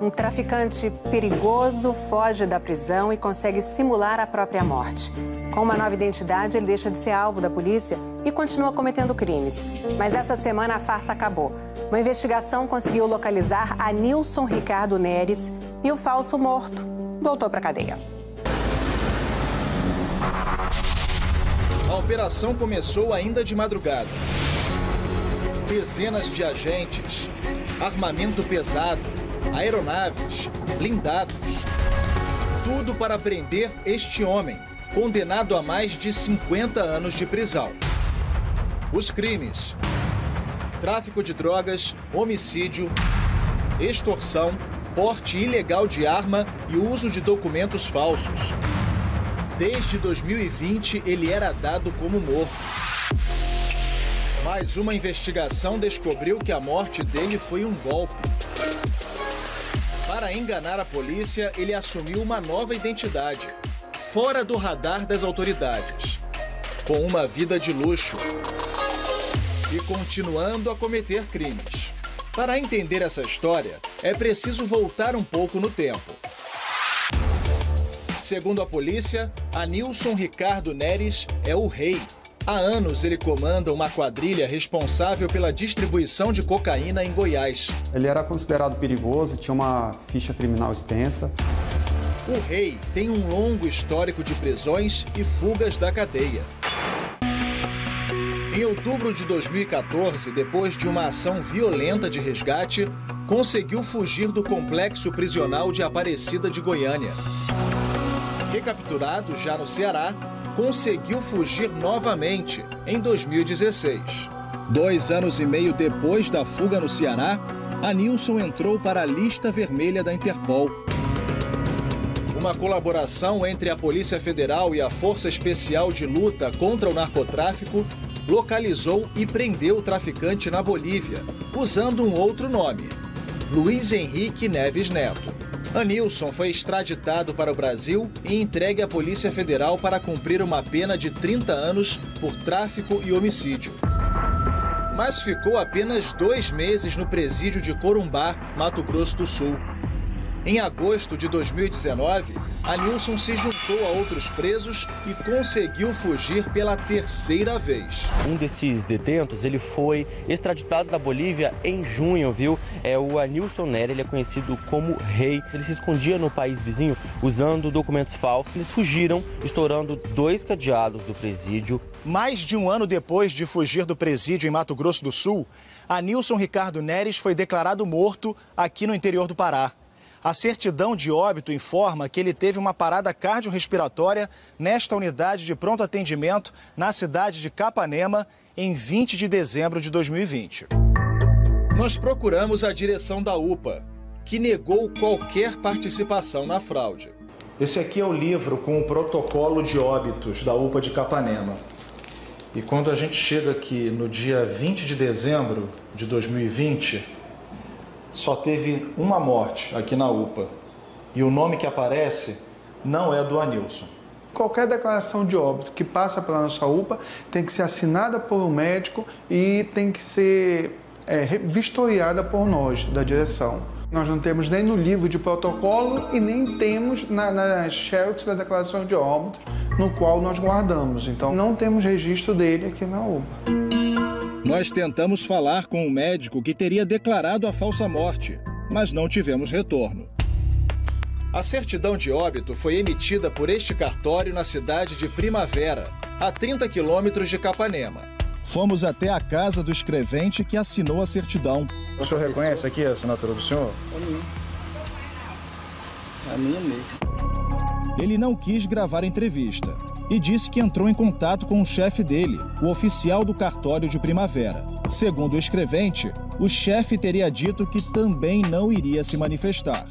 Um traficante perigoso foge da prisão e consegue simular a própria morte. Com uma nova identidade, ele deixa de ser alvo da polícia e continua cometendo crimes. Mas essa semana a farsa acabou. Uma investigação conseguiu localizar a Nilson Ricardo Neres e o falso morto voltou para a cadeia. A operação começou ainda de madrugada. Dezenas de agentes, armamento pesado, aeronaves, blindados. Tudo para prender este homem, condenado a mais de 50 anos de prisão. Os crimes: tráfico de drogas, homicídio, extorsão, porte ilegal de arma e uso de documentos falsos. Desde 2020, ele era dado como morto. Mas uma investigação descobriu que a morte dele foi um golpe. Para enganar a polícia, ele assumiu uma nova identidade, fora do radar das autoridades, com uma vida de luxo e continuando a cometer crimes. Para entender essa história, é preciso voltar um pouco no tempo. Segundo a polícia, Anilson Ricardo Neres é o rei Há anos ele comanda uma quadrilha responsável pela distribuição de cocaína em Goiás. Ele era considerado perigoso, tinha uma ficha criminal extensa. O rei tem um longo histórico de prisões e fugas da cadeia. Em outubro de 2014, depois de uma ação violenta de resgate, conseguiu fugir do complexo prisional de Aparecida de Goiânia. Recapturado já no Ceará, conseguiu fugir novamente em 2016. Dois anos e meio depois da fuga no Ceará, Anilson entrou para a lista vermelha da Interpol. Uma colaboração entre a Polícia Federal e a Força Especial de Luta contra o Narcotráfico localizou e prendeu o traficante na Bolívia, usando um outro nome: Luiz Henrique Neves Neto. Anilson foi extraditado para o Brasil e entregue à Polícia Federal para cumprir uma pena de 30 anos por tráfico e homicídio. Mas ficou apenas dois meses no presídio de Corumbá, Mato Grosso do Sul. Em agosto de 2019, Anilson se juntou a outros presos e conseguiu fugir pela terceira vez. Um desses detentos, ele foi extraditado da Bolívia em junho, viu? É o Anilson Nery, ele é conhecido como Rei. Ele se escondia no país vizinho usando documentos falsos. Eles fugiram, estourando dois cadeados do presídio. Mais de um ano depois de fugir do presídio em Mato Grosso do Sul, Anilson Ricardo Neres foi declarado morto aqui no interior do Pará. A certidão de óbito informa que ele teve uma parada cardiorrespiratória nesta unidade de pronto atendimento na cidade de Capanema em 20 de dezembro de 2020. Nós procuramos a direção da UPA, que negou qualquer participação na fraude. Esse aqui é o livro com o protocolo de óbitos da UPA de Capanema. E quando a gente chega aqui no dia 20 de dezembro de 2020, só teve uma morte aqui na UPA e o nome que aparece não é do Anilson. Qualquer declaração de óbito que passa pela nossa UPA tem que ser assinada por um médico e tem que ser é, vistoriada por nós, da direção. Nós não temos nem no livro de protocolo e nem temos na, nas shelves da declaração de óbito, no qual nós guardamos. Então, não temos registro dele aqui na UPA. Nós tentamos falar com o médico que teria declarado a falsa morte, mas não tivemos retorno. A certidão de óbito foi emitida por este cartório na cidade de Primavera, a 30 quilômetros de Capanema. Fomos até a casa do escrevente que assinou a certidão. O senhor reconhece aqui a assinatura do senhor? A minha. A minha mesmo. Ele não quis gravar entrevista, e disse que entrou em contato com o chefe dele, o oficial do cartório de primavera. Segundo o escrevente, o chefe teria dito que também não iria se manifestar.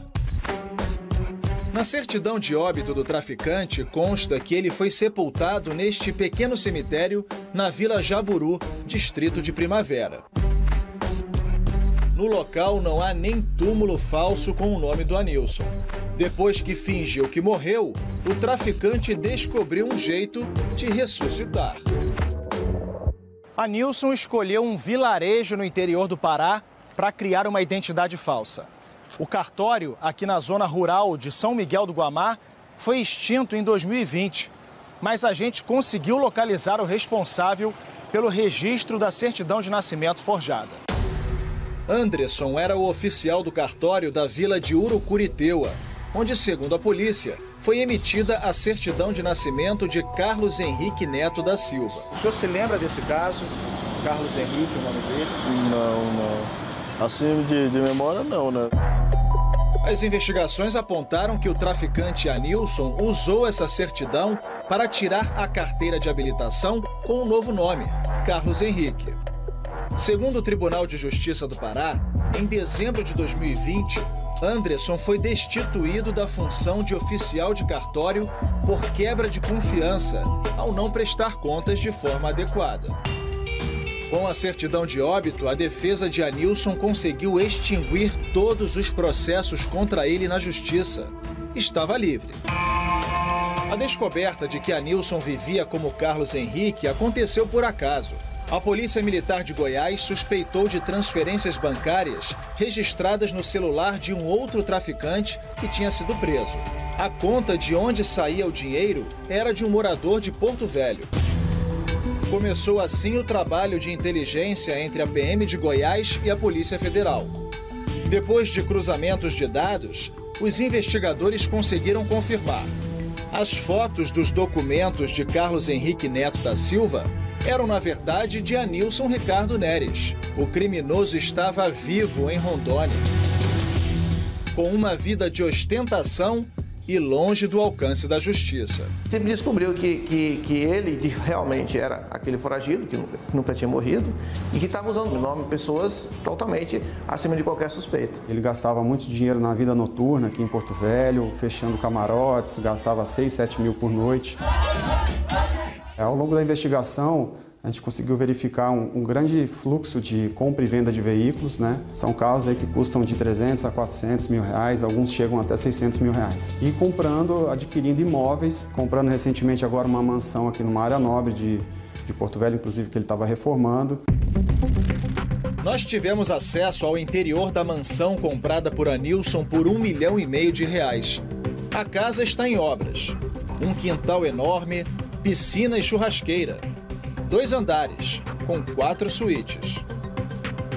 Na certidão de óbito do traficante consta que ele foi sepultado neste pequeno cemitério na Vila Jaburu, distrito de Primavera. No local não há nem túmulo falso com o nome do Anilson. Depois que fingiu que morreu, o traficante descobriu um jeito de ressuscitar. A Nilson escolheu um vilarejo no interior do Pará para criar uma identidade falsa. O cartório, aqui na zona rural de São Miguel do Guamá, foi extinto em 2020, mas a gente conseguiu localizar o responsável pelo registro da certidão de nascimento forjada. Anderson era o oficial do cartório da vila de Urucuriteua, onde, segundo a polícia, foi emitida a certidão de nascimento de Carlos Henrique Neto da Silva. O senhor se lembra desse caso? Carlos Henrique, o nome dele? Não, não. Assim de, de memória, não, né? As investigações apontaram que o traficante Anilson usou essa certidão para tirar a carteira de habilitação com um novo nome, Carlos Henrique. Segundo o Tribunal de Justiça do Pará, em dezembro de 2020, Anderson foi destituído da função de oficial de cartório por quebra de confiança ao não prestar contas de forma adequada. Com a certidão de óbito, a defesa de Anilson conseguiu extinguir todos os processos contra ele na justiça. Estava livre. A descoberta de que Anilson vivia como Carlos Henrique aconteceu por acaso. A Polícia Militar de Goiás suspeitou de transferências bancárias registradas no celular de um outro traficante que tinha sido preso. A conta de onde saía o dinheiro era de um morador de Porto Velho. Começou assim o trabalho de inteligência entre a PM de Goiás e a Polícia Federal. Depois de cruzamentos de dados, os investigadores conseguiram confirmar. As fotos dos documentos de Carlos Henrique Neto da Silva eram, na verdade, de Anilson Ricardo Neres. O criminoso estava vivo em Rondônia. Com uma vida de ostentação e longe do alcance da justiça. Se descobriu que, que, que ele realmente era aquele foragido, que nunca, nunca tinha morrido, e que estava usando o nome de pessoas totalmente acima de qualquer suspeita. Ele gastava muito dinheiro na vida noturna aqui em Porto Velho, fechando camarotes, gastava 6, 7 mil por noite. Ao longo da investigação, a gente conseguiu verificar um, um, grande fluxo de compra e venda de veículos, né? São carros aí que custam de 300 a 400 mil reais, alguns chegam até 600 mil reais. E comprando, adquirindo imóveis, comprando recentemente agora uma mansão aqui numa área nobre de, de Porto Velho, inclusive que ele estava reformando. Nós tivemos acesso ao interior da mansão comprada por Anilson por um milhão e meio de reais. A casa está em obras. Um quintal enorme, piscina e churrasqueira dois andares, com quatro suítes.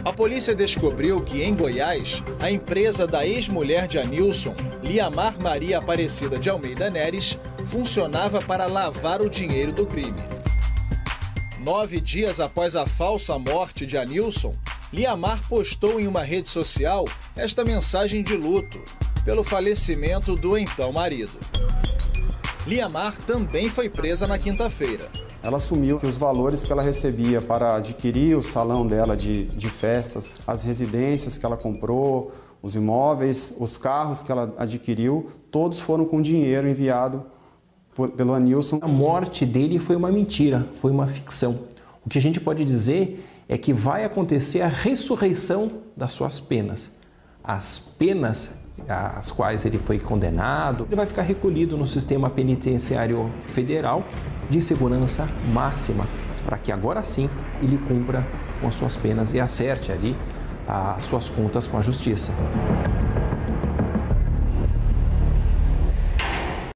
A polícia descobriu que, em Goiás, a empresa da ex-mulher de Anilson, Liamar Maria Aparecida de Almeida Neres, funcionava para lavar o dinheiro do crime. Nove dias após a falsa morte de Anilson, Liamar postou em uma rede social esta mensagem de luto pelo falecimento do então marido. Liamar também foi presa na quinta-feira ela assumiu que os valores que ela recebia para adquirir o salão dela de, de festas, as residências que ela comprou, os imóveis, os carros que ela adquiriu, todos foram com dinheiro enviado por, pelo Anilson. A morte dele foi uma mentira, foi uma ficção. O que a gente pode dizer é que vai acontecer a ressurreição das suas penas. As penas às quais ele foi condenado, ele vai ficar recolhido no sistema penitenciário federal de segurança máxima, para que agora sim ele cumpra com as suas penas e acerte ali as suas contas com a justiça.